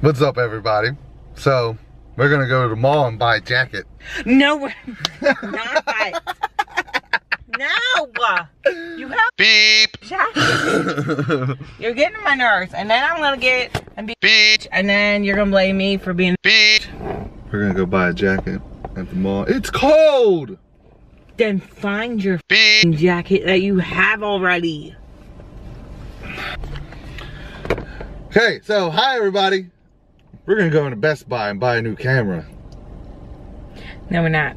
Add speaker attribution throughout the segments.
Speaker 1: What's up, everybody? So, we're gonna go to the mall and buy a jacket.
Speaker 2: No, we're not. no, you have
Speaker 1: Beep!
Speaker 2: jacket. You're getting on my nerves, and then I'm gonna get and be beach, and then you're gonna blame me for being beach.
Speaker 1: We're gonna go buy a jacket at the mall. It's cold!
Speaker 2: Then find your f***ing jacket that you have already.
Speaker 1: Okay, so hi everybody. We're gonna go into Best Buy and buy a new camera.
Speaker 2: No, we're not.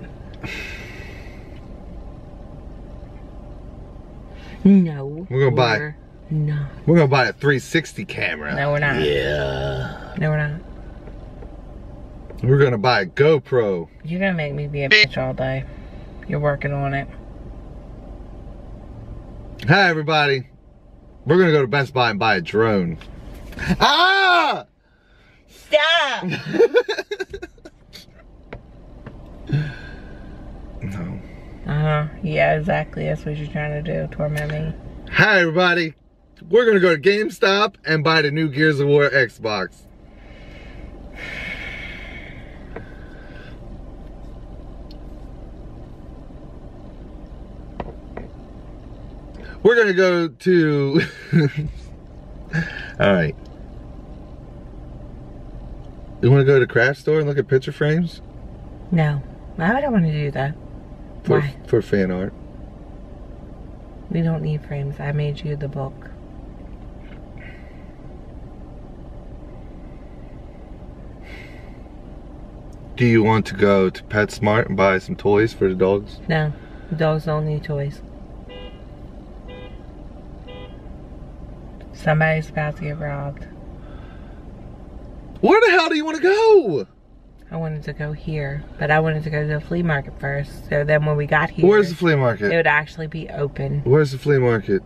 Speaker 2: No.
Speaker 1: We're gonna buy-
Speaker 2: we're No.
Speaker 1: We're gonna buy a 360 camera.
Speaker 2: No, we're not.
Speaker 1: Yeah.
Speaker 2: No, we're not.
Speaker 1: We're gonna buy a GoPro.
Speaker 2: You're gonna make me be a bitch all day. You're working on it.
Speaker 1: Hi everybody. We're gonna go to Best Buy and buy a drone. Ah!
Speaker 2: Stop!
Speaker 1: No.
Speaker 2: Uh-huh. Yeah, exactly. That's what you're trying to do. Torment me.
Speaker 1: Hi everybody. We're gonna go to GameStop and buy the new Gears of War Xbox. We're gonna go to. All right. You want to go to craft store and look at picture frames
Speaker 2: No. I don't want to do that.
Speaker 1: for
Speaker 2: Why?
Speaker 1: for fan art?
Speaker 2: We don't need frames. I made you the book.
Speaker 1: Do you want to go to PetSmart and buy some toys for the dogs?
Speaker 2: No. the Dogs don't need toys. Somebody's about to get robbed.
Speaker 1: Where the hell do you want to go?
Speaker 2: I wanted to go here, but I wanted to go to the flea market first. So then when we got here,
Speaker 1: Where's the flea market?
Speaker 2: it would actually be open.
Speaker 1: Where's the flea market?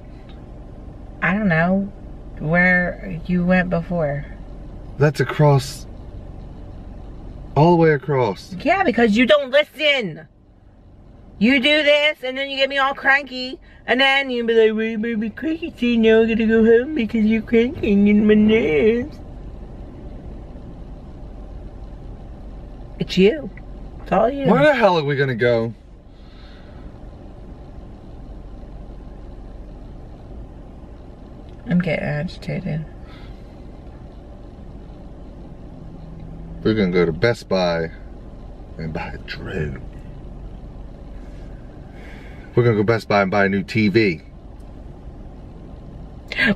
Speaker 2: I don't know where you went before.
Speaker 1: That's across. All the way across.
Speaker 2: Yeah, because you don't listen. You do this, and then you get me all cranky, and then you be like, "Wait, baby, cranky, so now I gotta go home because you're cranking in my nerves." It's you. It's all you.
Speaker 1: Where the hell are we gonna go?
Speaker 2: I'm getting agitated.
Speaker 1: We're gonna go to Best Buy and buy a drone. We're gonna go Best Buy and buy a new TV.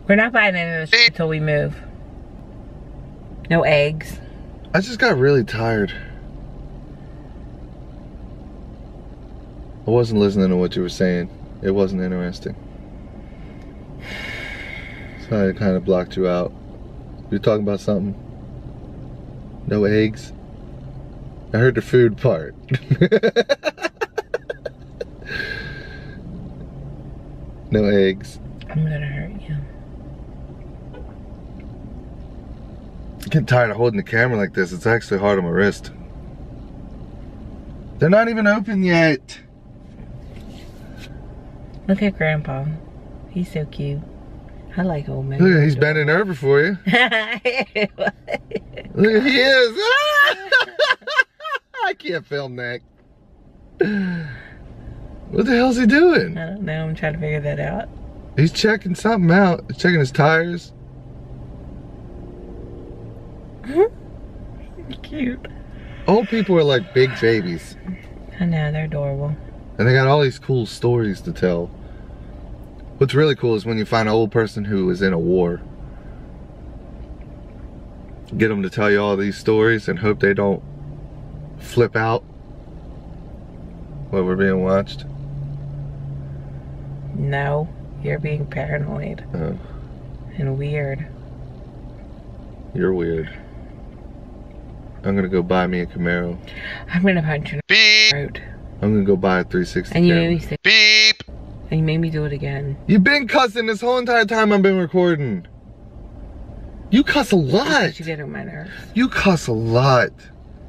Speaker 2: We're not buying any of this until we move. No eggs.
Speaker 1: I just got really tired. I wasn't listening to what you were saying. It wasn't interesting. So I kind of blocked you out. You're talking about something? No eggs? I heard the food part. no eggs.
Speaker 2: I'm gonna hurt you.
Speaker 1: I'm getting tired of holding the camera like this. It's actually hard on my wrist. They're not even open yet.
Speaker 2: Look at Grandpa. He's so cute. I like old men.
Speaker 1: Look, he's bending over for you. Look, he is. I can't film that. What the hell's he doing?
Speaker 2: I don't know. I'm trying to figure that out.
Speaker 1: He's checking something out. He's checking his tires.
Speaker 2: Cute.
Speaker 1: Old people are like big babies.
Speaker 2: I know they're adorable.
Speaker 1: And they got all these cool stories to tell. What's really cool is when you find an old person who was in a war. Get them to tell you all these stories and hope they don't flip out while we're being watched.
Speaker 2: No, you're being paranoid
Speaker 1: Oh,
Speaker 2: and weird.
Speaker 1: you're weird. I'm gonna go buy me a Camaro.
Speaker 2: I'm gonna punch you in the throat.
Speaker 1: I'm gonna go buy a 360
Speaker 2: And you
Speaker 1: camera.
Speaker 2: made me say beep. And you made me do it again.
Speaker 1: You've been cussing this whole entire time I've been recording. You cuss a lot.
Speaker 2: But you get on my nerves.
Speaker 1: You cuss a lot.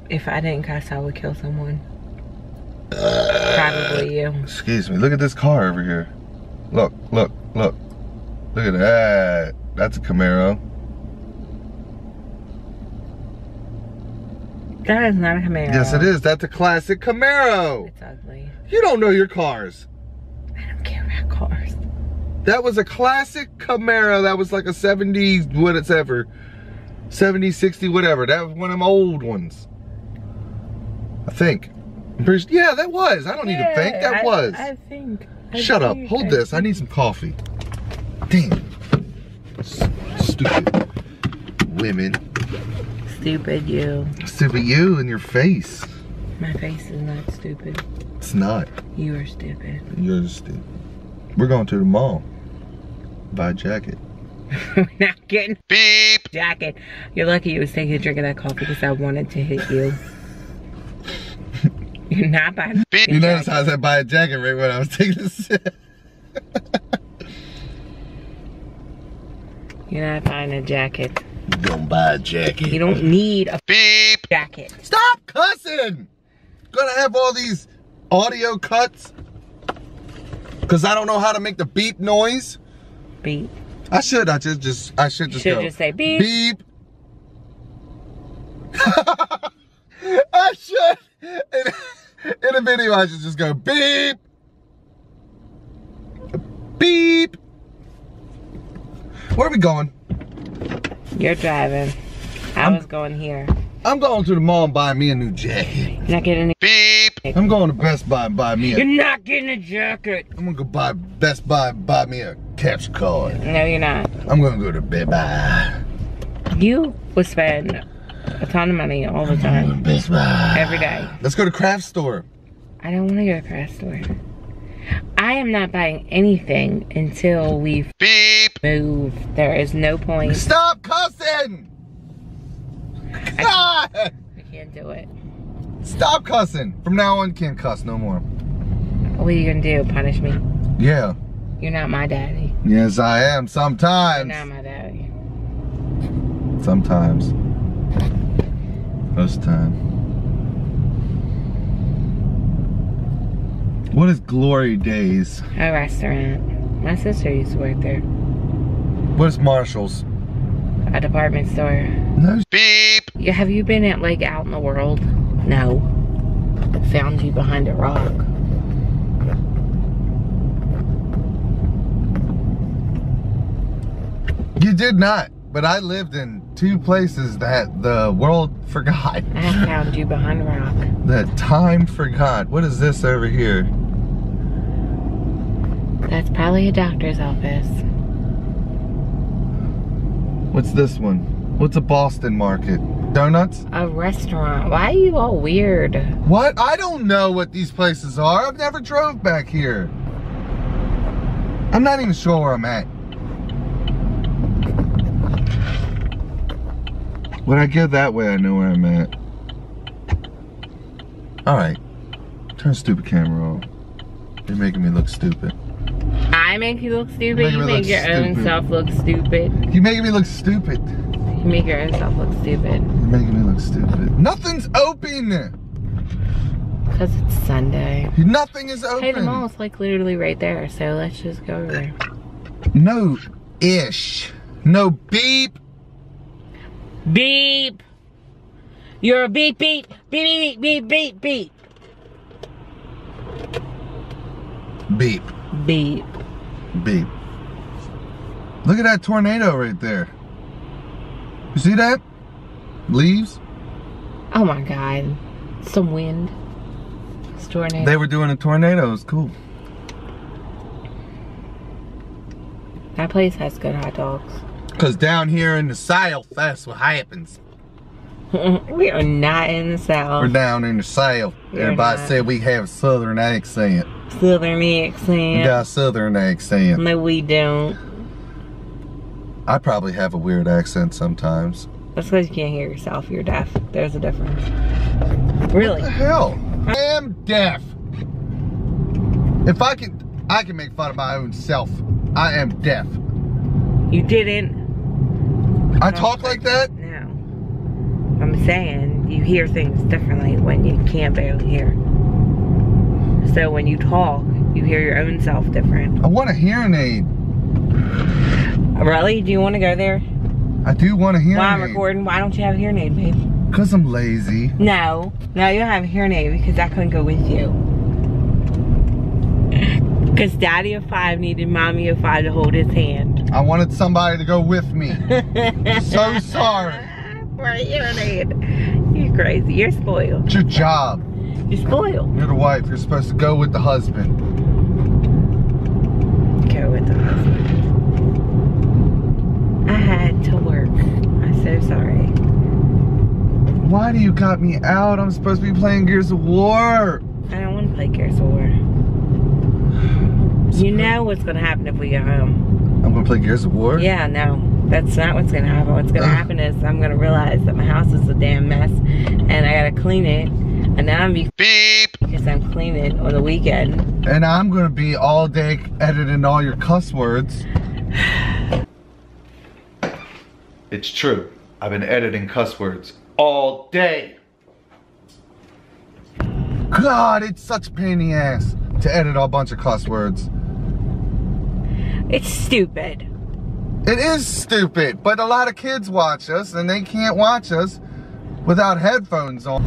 Speaker 2: If I didn't cuss, I would kill someone. Uh, Probably you.
Speaker 1: Excuse me. Look at this car over here. Look, look, look. Look at that. That's a Camaro.
Speaker 2: That is not a Camaro.
Speaker 1: Yes, it is. That's a classic Camaro.
Speaker 2: It's ugly.
Speaker 1: You don't know your cars.
Speaker 2: I don't care about cars.
Speaker 1: That was a classic Camaro. That was like a 70s, what it's ever. 70, 60, whatever. That was one of them old ones. I think. Yeah, that was. I don't need to think. That
Speaker 2: I-
Speaker 1: was.
Speaker 2: I think. I
Speaker 1: Shut up. Hold this. I need some coffee. Damn. Stupid women.
Speaker 2: Stupid you.
Speaker 1: Stupid you and your face.
Speaker 2: My face is not stupid.
Speaker 1: It's not.
Speaker 2: You are stupid.
Speaker 1: You're stupid. We're going to the mall. Buy a jacket.
Speaker 2: We're not getting
Speaker 1: Beep.
Speaker 2: jacket. You're lucky you was taking a drink of that coffee because I wanted to hit you. You're not buying. a
Speaker 1: You notice how I said buy a jacket right when I was taking a sip.
Speaker 2: You're not buying a jacket.
Speaker 1: You gonna buy a jacket.
Speaker 2: You don't need a
Speaker 1: Beep.
Speaker 2: jacket.
Speaker 1: Stop cussing. Gonna have all these audio cuts. Cause I don't know how to make the beep noise.
Speaker 2: Beep.
Speaker 1: I should. I just just I should
Speaker 2: You
Speaker 1: just
Speaker 2: should
Speaker 1: go.
Speaker 2: just say beep.
Speaker 1: Beep. I should. In, in a video, I should just go beep. Beep. Where are we going?
Speaker 2: You're driving. I
Speaker 1: I'm-
Speaker 2: was going here.
Speaker 1: I'm going to the mall and buy me a new jacket.
Speaker 2: You're not getting. A,
Speaker 1: Beep. I'm going to Best Buy and buy me
Speaker 2: you're
Speaker 1: a.
Speaker 2: not getting a jacket.
Speaker 1: I'm gonna go buy Best Buy and buy me a capture card.
Speaker 2: No, you're not.
Speaker 1: I'm gonna go to Best Buy.
Speaker 2: You would spend a ton of money all the time,
Speaker 1: Best Buy.
Speaker 2: every day.
Speaker 1: Let's go to craft store.
Speaker 2: I don't want to go to craft store. I am not buying anything until we
Speaker 1: Beep.
Speaker 2: move. There is no point.
Speaker 1: Stop cussing! God!
Speaker 2: I can't do it.
Speaker 1: Stop cussing. From now on, can't cuss no more.
Speaker 2: What are you gonna do? Punish me?
Speaker 1: Yeah.
Speaker 2: You're not my daddy.
Speaker 1: Yes, I am. Sometimes.
Speaker 2: You're not my daddy.
Speaker 1: Sometimes. Most time. What is Glory Days?
Speaker 2: A restaurant. My sister used to work there.
Speaker 1: What is Marshall's?
Speaker 2: A department store.
Speaker 1: No. Beep.
Speaker 2: Yeah, have you been at like out in the world? No. Found you behind a rock.
Speaker 1: You did not. But I lived in two places that the world forgot.
Speaker 2: I found you behind a rock.
Speaker 1: That time forgot. What is this over here?
Speaker 2: That's probably a doctor's office.
Speaker 1: What's this one? What's a Boston market? Donuts?
Speaker 2: A restaurant. Why are you all weird?
Speaker 1: What? I don't know what these places are. I've never drove back here. I'm not even sure where I'm at. When I go that way, I know where I'm at. All right. Turn stupid camera off. You're making me look stupid.
Speaker 2: I make you look stupid. You make your own self look stupid.
Speaker 1: You're making me look stupid.
Speaker 2: You make your own self look stupid.
Speaker 1: You're making me look stupid. Nothing's open.
Speaker 2: Because it's Sunday.
Speaker 1: Nothing is open.
Speaker 2: Hey, the mall's like literally right there, so let's just go over there.
Speaker 1: No ish. No beep.
Speaker 2: Beep! You're a beep beep beep beep beep beep
Speaker 1: Beep.
Speaker 2: beep.
Speaker 1: Beep. Look at that tornado right there. You see that? Leaves?
Speaker 2: Oh my god. Some wind. It's tornado.
Speaker 1: They were doing a tornado. It was cool.
Speaker 2: that place has good hot dogs.
Speaker 1: Cause down here in the South, that's what happens.
Speaker 2: we are not in the South.
Speaker 1: We're down in the South.
Speaker 2: We're
Speaker 1: Everybody
Speaker 2: not.
Speaker 1: said we have a Southern accent.
Speaker 2: Southern
Speaker 1: We
Speaker 2: accent.
Speaker 1: got a Southern accent.
Speaker 2: No, we don't.
Speaker 1: I probably have a weird accent sometimes.
Speaker 2: That's because you can't hear yourself. You're deaf. There's a difference. Really?
Speaker 1: What the hell? I am deaf. If I can, I can make fun of my own self. I am deaf.
Speaker 2: You didn't.
Speaker 1: I talk like that?
Speaker 2: No. I'm saying you hear things differently when you can't barely hear. So when you talk, you hear your own self different.
Speaker 1: I want a hearing aid.
Speaker 2: Really? Do you want to go there?
Speaker 1: I do want a hearing
Speaker 2: While I'm
Speaker 1: aid.
Speaker 2: recording, why don't you have a hearing aid, babe?
Speaker 1: Cause I'm lazy.
Speaker 2: No, no, you don't have a hearing aid because I couldn't go with you. Because daddy of five needed mommy of five to hold his hand.
Speaker 1: I wanted somebody to go with me. so sorry.
Speaker 2: For a hearing aid. You're crazy. You're spoiled.
Speaker 1: It's your job.
Speaker 2: You're spoiled.
Speaker 1: You're the wife. You're supposed to go with the husband.
Speaker 2: Go with the husband. I had to work. I'm so sorry.
Speaker 1: Why do you got me out? I'm supposed to be playing Gears of War.
Speaker 2: I don't want to play Gears of War. You know what's gonna happen if we go home.
Speaker 1: I'm gonna play Gears of War?
Speaker 2: Yeah, no. That's not what's gonna happen. What's gonna ah. happen is I'm gonna realize that my house is a damn mess and I gotta clean it. And then I'm be
Speaker 1: Beep.
Speaker 2: because I'm cleaning on the weekend.
Speaker 1: And I'm gonna be all day editing all your cuss words. It's true. I've been editing cuss words all day. God, it's such a pain in the ass to edit a bunch of cuss words.
Speaker 2: It's stupid.
Speaker 1: It is stupid, but a lot of kids watch us and they can't watch us without headphones on.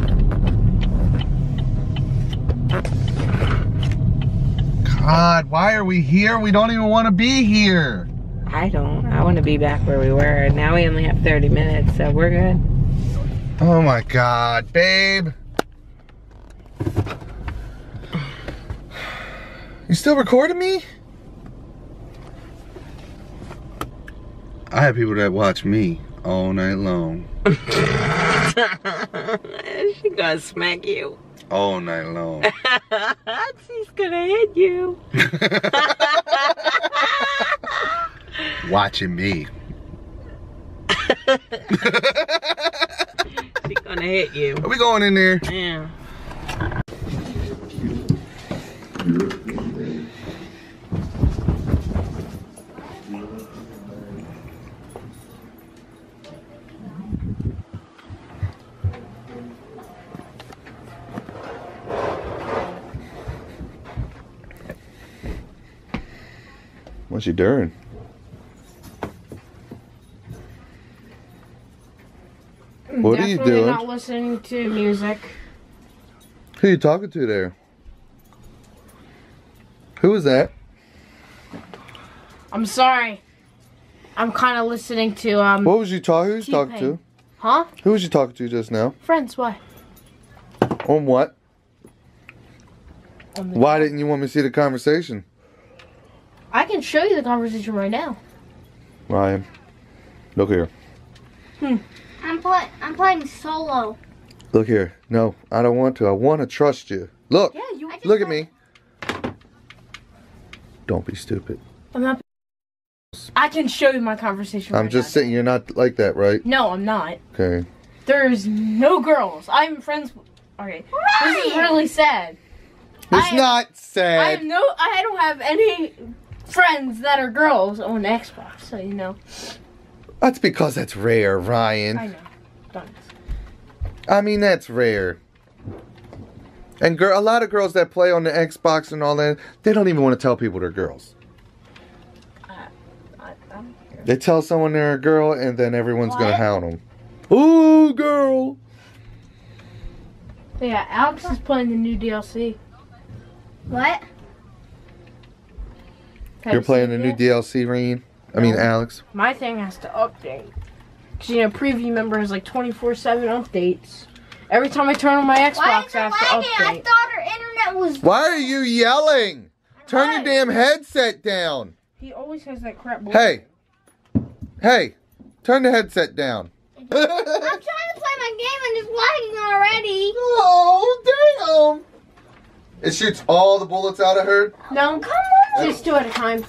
Speaker 1: God, why are we here? We don't even want to be here.
Speaker 2: I don't. I want to be back where we were. Now we only have 30 minutes, so we're good.
Speaker 1: Oh my God, babe. You still recording me? I have people that watch me all night long.
Speaker 2: She's gonna smack you.
Speaker 1: All night long.
Speaker 2: She's gonna hit you.
Speaker 1: Watching me.
Speaker 2: She's gonna hit you.
Speaker 1: Are we going in there?
Speaker 2: Yeah.
Speaker 1: What's you doing? What are you
Speaker 3: Definitely
Speaker 1: doing?
Speaker 3: not listening to music.
Speaker 1: Who you talking to there? Who is that?
Speaker 3: I'm sorry. I'm kind of listening to um.
Speaker 1: What was you talking? Who's talking to?
Speaker 3: Huh?
Speaker 1: Who was you talking to just now?
Speaker 3: Friends? Why?
Speaker 1: On what?
Speaker 3: On
Speaker 1: Why didn't you want me to see the conversation?
Speaker 3: I can show you the conversation right now.
Speaker 1: Ryan, look here. Hmm.
Speaker 4: I'm play I'm playing solo.
Speaker 1: Look here. No, I don't want to. I want to trust you. Look.
Speaker 3: Yeah, you.
Speaker 1: Look at me. Don't be stupid.
Speaker 3: I'm not. I can show you my conversation.
Speaker 1: I'm
Speaker 3: right
Speaker 1: just
Speaker 3: now.
Speaker 1: saying you're not like that, right?
Speaker 3: No, I'm not.
Speaker 1: Okay.
Speaker 3: There's no girls. I'm friends. with- Okay, this is really sad.
Speaker 1: It's
Speaker 3: I-
Speaker 1: not
Speaker 3: I
Speaker 1: sad.
Speaker 3: have no. I don't have any friends that are girls on Xbox. So you know.
Speaker 1: That's because that's rare, Ryan.
Speaker 3: I know. Don't.
Speaker 1: I mean, that's rare. And girl, a lot of girls that play on the Xbox and all that, they don't even want to tell people they're girls.
Speaker 3: I, I don't care.
Speaker 1: They tell someone they're a girl, and then everyone's gonna hound them. Ooh, girl.
Speaker 3: Yeah, Alex is playing the new DLC.
Speaker 4: What?
Speaker 3: Have
Speaker 1: You're playing the new
Speaker 3: it?
Speaker 1: DLC, Reen. I mean, Alex.
Speaker 3: My thing has to update. Cause you know, preview member has like 24/7 updates. Every time I turn on my
Speaker 4: Why
Speaker 3: Xbox,
Speaker 4: is
Speaker 3: I
Speaker 4: it
Speaker 3: have
Speaker 4: lagging?
Speaker 3: to
Speaker 4: I
Speaker 3: update.
Speaker 4: thought our internet was.
Speaker 1: Why are you yelling? Turn your damn headset down.
Speaker 3: He always has that crap. bull-
Speaker 1: Hey. Hey. Turn the headset down.
Speaker 4: I'm trying to play my game and it's lagging already.
Speaker 1: Oh, damn. It shoots all the bullets out of her.
Speaker 3: No,
Speaker 4: Come on.
Speaker 3: just two at a time.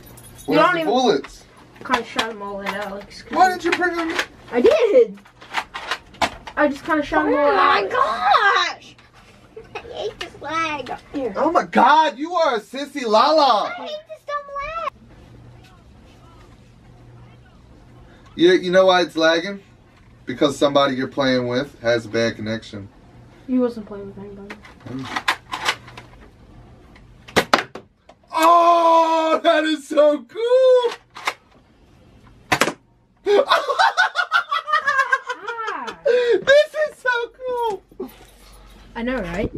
Speaker 1: Where's
Speaker 3: don't
Speaker 1: the
Speaker 3: even-
Speaker 1: bullets?
Speaker 3: Kind of shot them all at Alex.
Speaker 1: Why didn't you bring them?
Speaker 3: I did. I just kind of shot
Speaker 4: Oh
Speaker 3: them all at
Speaker 4: my gosh! I hate this lag.
Speaker 3: Here.
Speaker 1: Oh my god, you are a sissy lala.
Speaker 4: I hate this dumb lag.
Speaker 1: You, you know why it's lagging? Because somebody you're playing with has a bad connection.
Speaker 3: He wasn't playing with anybody.
Speaker 1: Oh, that is so cool.
Speaker 3: Ah,
Speaker 1: this is so cool.
Speaker 3: I know, right?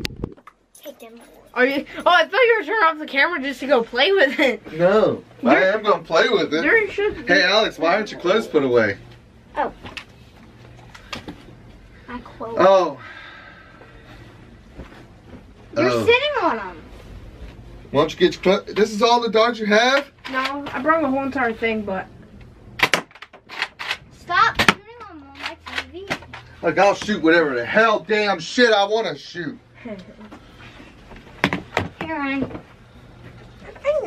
Speaker 3: Are you? Oh, I thought you were turning off the camera just to go play with it.
Speaker 1: No, I am gonna play with it.
Speaker 3: There should be.
Speaker 1: Hey, Alex, why aren't your clothes put away? Oh.
Speaker 4: My quote.
Speaker 1: Oh.
Speaker 4: You're
Speaker 1: Oh.
Speaker 4: sitting on them.
Speaker 1: Why don't you get your clothes? This is all the dogs you have?
Speaker 3: No, I brought the whole entire thing, but
Speaker 4: Stop sitting on my TV.
Speaker 1: Like, I'll shoot whatever the hell damn shit I want to shoot.
Speaker 4: Here,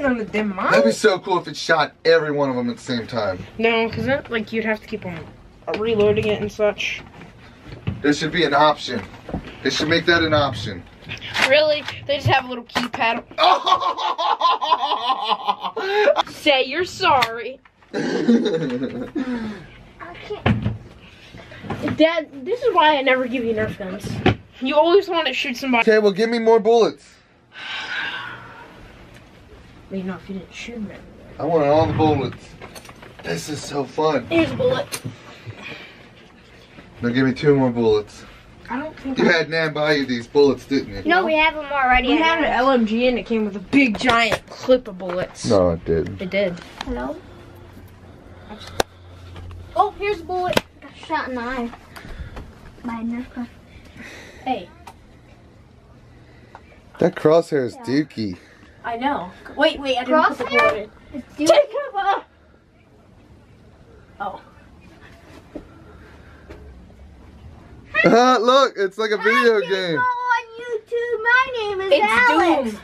Speaker 4: Ryan.
Speaker 3: I ain't none of them mine.
Speaker 1: That'd be so cool if it shot every one of them at the same time.
Speaker 3: No, because then like you'd have to keep on reloading it and such.
Speaker 1: There should be an option. They should make that an option.
Speaker 3: Really? They just have a little keypad. Say you're sorry. Dad, this is why I never give you Nerf guns. You always want to shoot somebody.
Speaker 1: okay, well, give me more bullets.
Speaker 3: You know, if you didn't shoot them.
Speaker 1: I want all the bullets. This is so fun.
Speaker 3: Here's a bullet.
Speaker 1: Now give me two more bullets.
Speaker 3: I don't think
Speaker 1: You had Nan buy you these bullets, didn't you?
Speaker 4: No, we have them already.
Speaker 3: we had an. LMG and it came with a big giant clip of bullets.
Speaker 1: No, it didn't.
Speaker 3: It did.
Speaker 4: Hello? Oh, here's a bullet. Got shot in the eye. By a Nerf gun.
Speaker 3: Hey,
Speaker 1: That crosshair is
Speaker 4: Yeah.
Speaker 1: dookie.
Speaker 3: I know. Wait, wait, I didn't put the
Speaker 4: Crosshair?
Speaker 3: bullet in.
Speaker 4: It's dude.
Speaker 3: Take! Oh.
Speaker 1: Uh, look, it's like a video
Speaker 4: Hi,
Speaker 1: game.
Speaker 4: Go on YouTube. My name is
Speaker 3: It's
Speaker 4: Alex.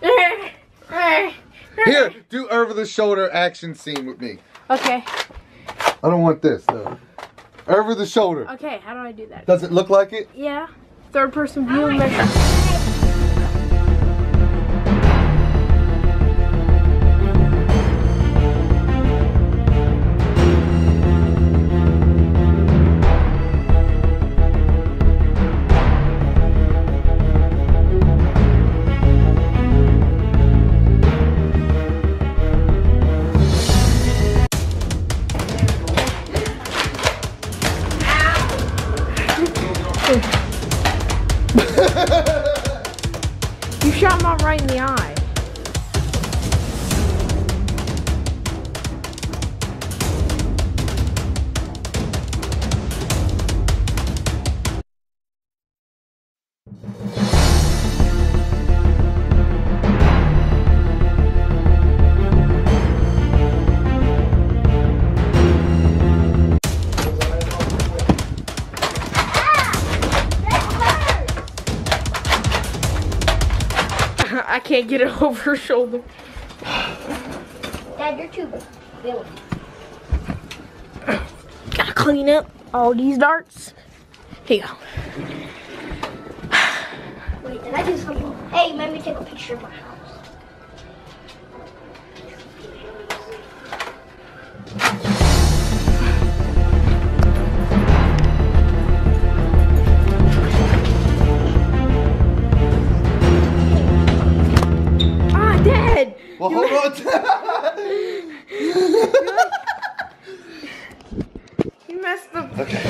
Speaker 3: Doom.
Speaker 1: Here, do over the shoulder action scene with me.
Speaker 3: Okay,
Speaker 1: I don't want this though. Over the shoulder.
Speaker 3: okay, how do I do that?
Speaker 1: Does it look like it?
Speaker 3: Yeah. Third person view out right in the eye. Can't get it over her shoulder.
Speaker 4: Dad, you're too big.
Speaker 3: Gotta clean up all these darts. Here you go.
Speaker 4: Wait, did I do something? Hey, let me take a picture of my house.
Speaker 1: Well, hold.
Speaker 3: You messed up.
Speaker 1: okay.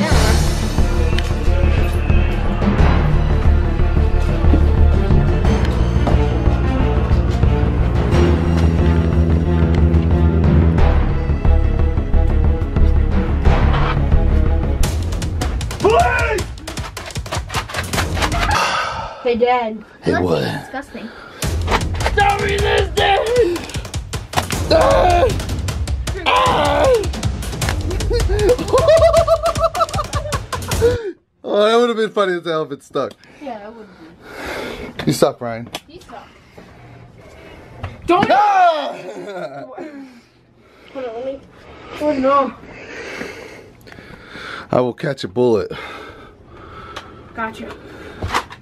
Speaker 1: Please!
Speaker 3: Hey, Dad.
Speaker 1: Hey, what?
Speaker 4: Disgusting.
Speaker 3: Sorry, this Dad!
Speaker 1: Ah! Ah! Oh, that would have been funny as hell if it stuck.
Speaker 3: Yeah, that would be.
Speaker 1: You suck, Ryan.
Speaker 3: You suck. Don't.
Speaker 1: Ah!
Speaker 3: Hold on, let me. Oh no.
Speaker 1: I will catch a bullet.
Speaker 3: Gotcha.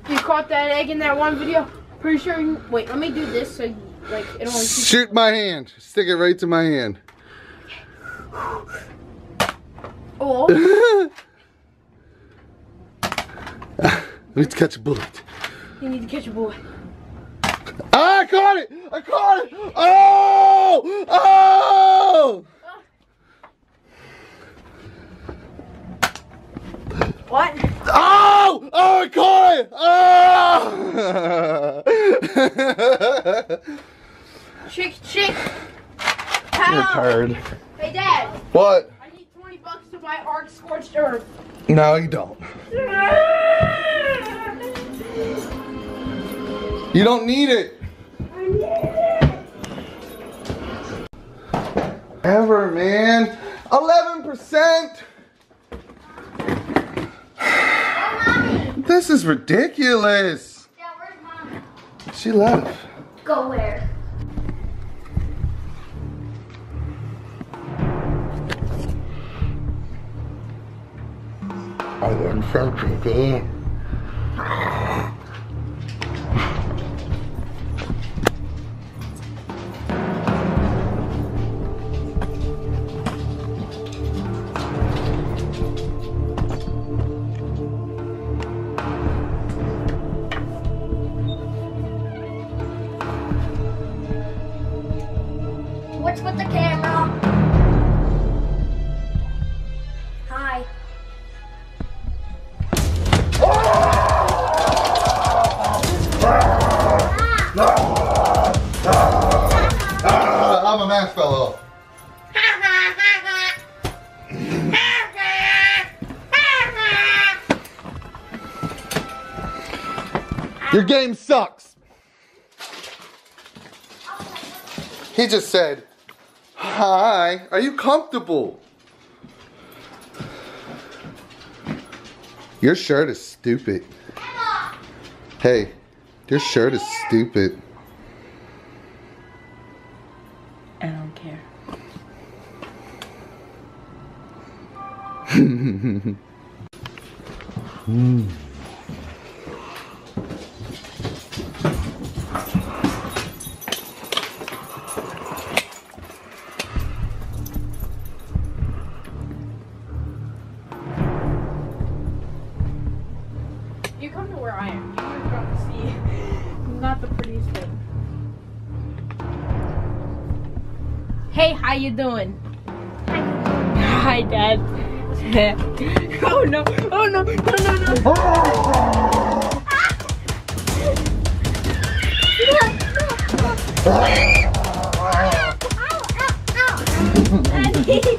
Speaker 3: You caught that egg in that one video? Pretty sure. You... Wait, let me do this so you, like it only.
Speaker 1: Shoot my hand. Stick it right to my hand.
Speaker 3: Oh,
Speaker 1: Let's catch a bullet.
Speaker 3: you need to catch a bullet.
Speaker 1: Ah! caught it! I caught it! Oh! Oh!
Speaker 3: What?
Speaker 1: Oh! Oh, I caught it! Oh!
Speaker 3: Chick, chick.
Speaker 1: You're a
Speaker 3: Help.
Speaker 1: turd.
Speaker 3: Hey, Dad.
Speaker 1: What?
Speaker 3: I need 20 bucks to buy ARK Scorched Earth.
Speaker 1: No, you don't. You don't need it. I need it. Ever, man. 11%. This is ridiculous.
Speaker 4: Yeah, where's mom?
Speaker 1: She left.
Speaker 4: Go where?
Speaker 1: I am so pretty. Just said, Hi, are you comfortable? Your shirt is stupid. Hey, your shirt is stupid.
Speaker 2: I don't care.
Speaker 3: You hmm. You doing? Hi, Dad. Oh, oh no! Oh no! No! No! No! Daddy!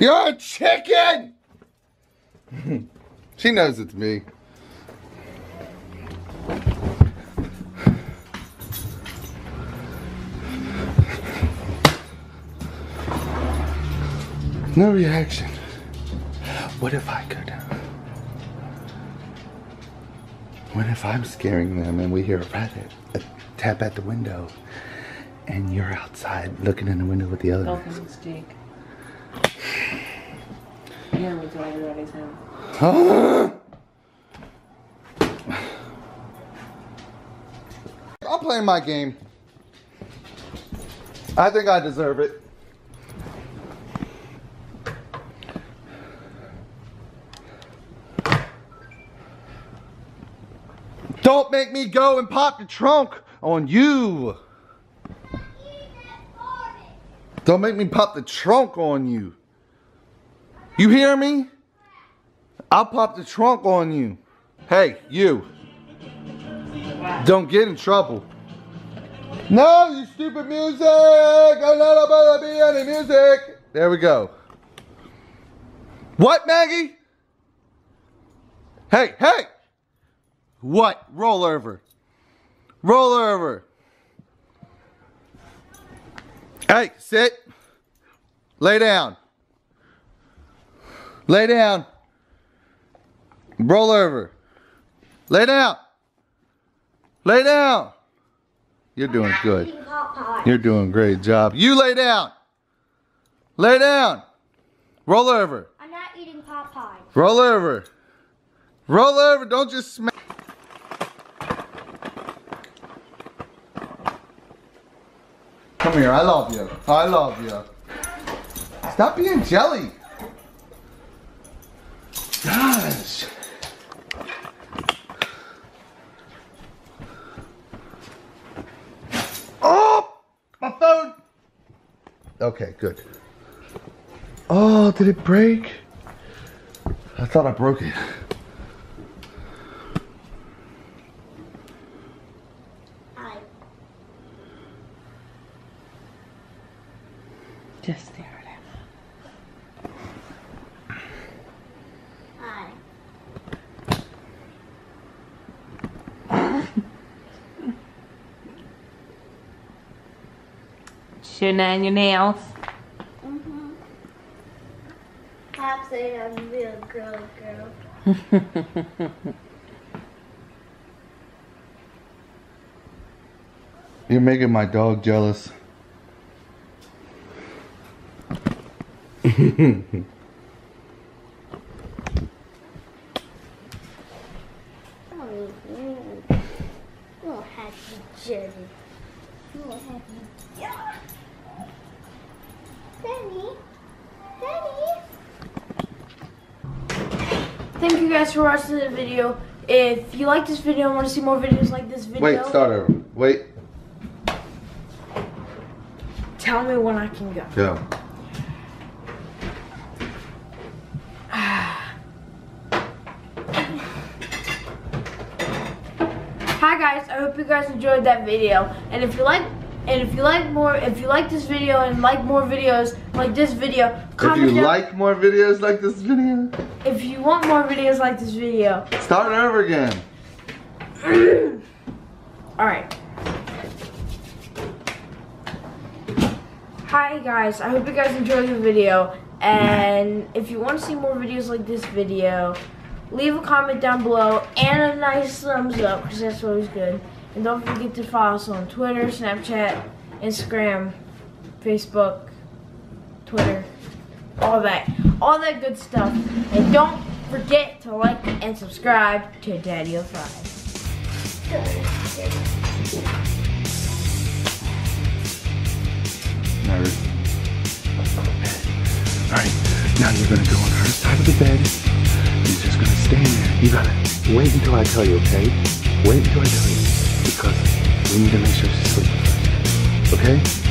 Speaker 1: You're a chicken! she knows it's me. No reaction. What if I could? What if I'm scaring them and we hear a rat a tap at the window and you're outside looking in the window with the other
Speaker 2: Dolphins stink. Yeah, we tell everybody's home.
Speaker 1: I'm playing my game. I think I deserve it. Don't make me go and pop the trunk on you. Don't make me pop the trunk on you. You hear me? I'll pop the trunk on you. Hey, you. Don't get in trouble. No, you stupid music! I'm not about to be any music. There we go. What, Maggie? Hey, hey! What? Roll over. Roll over. Hey, sit. Lay down. Lay down. Roll over. Lay down. Lay down. You're doing good.
Speaker 4: Eating hot pot.
Speaker 1: You're doing a great job. You lay down. Lay down. Roll over.
Speaker 4: I'm not eating pot pie.
Speaker 1: Roll over. Roll over. Don't just smack. Come here, I love you. I love you. Stop being jelly. Gosh. Oh, my phone. Okay, good. Oh, did it break? I thought I broke it.
Speaker 2: Shouldn't on your nails.
Speaker 4: Mm-hmm. Perhaps I'm a real girl girl.
Speaker 1: You're making my dog jealous.
Speaker 4: Oh, mm. Oh, happy Jerry. Oh, happy yeah. Daddy. Daddy.
Speaker 3: Thank you guys for watching the video. If you like this video and want to see more videos like this video,
Speaker 1: Wait, start over. Wait,
Speaker 3: tell me when I can go.
Speaker 1: go.
Speaker 3: Hi guys, I hope you guys enjoyed that video. And if you like and if you like more if you like this video and like more videos like this video, comment If
Speaker 1: you
Speaker 3: down-
Speaker 1: like more videos like this video,
Speaker 3: if you want more videos like this video.
Speaker 1: start over again.
Speaker 3: Alright. Hi guys, I hope you guys enjoyed the video. And if you want to see more videos like this video, leave a comment down below and a nice thumbs up because that's always good. And don't forget to follow us on Twitter, Snapchat, Instagram, Facebook, Twitter, all that. All that good stuff. And don't forget to like and subscribe to DaddyOFive.
Speaker 1: Nerd. Alright, now you're gonna go on her side of the bed. You're just gonna stand there. You gotta wait until I tell you, okay? Wait until I tell you. Because we need to make sure she's asleep first. Okay?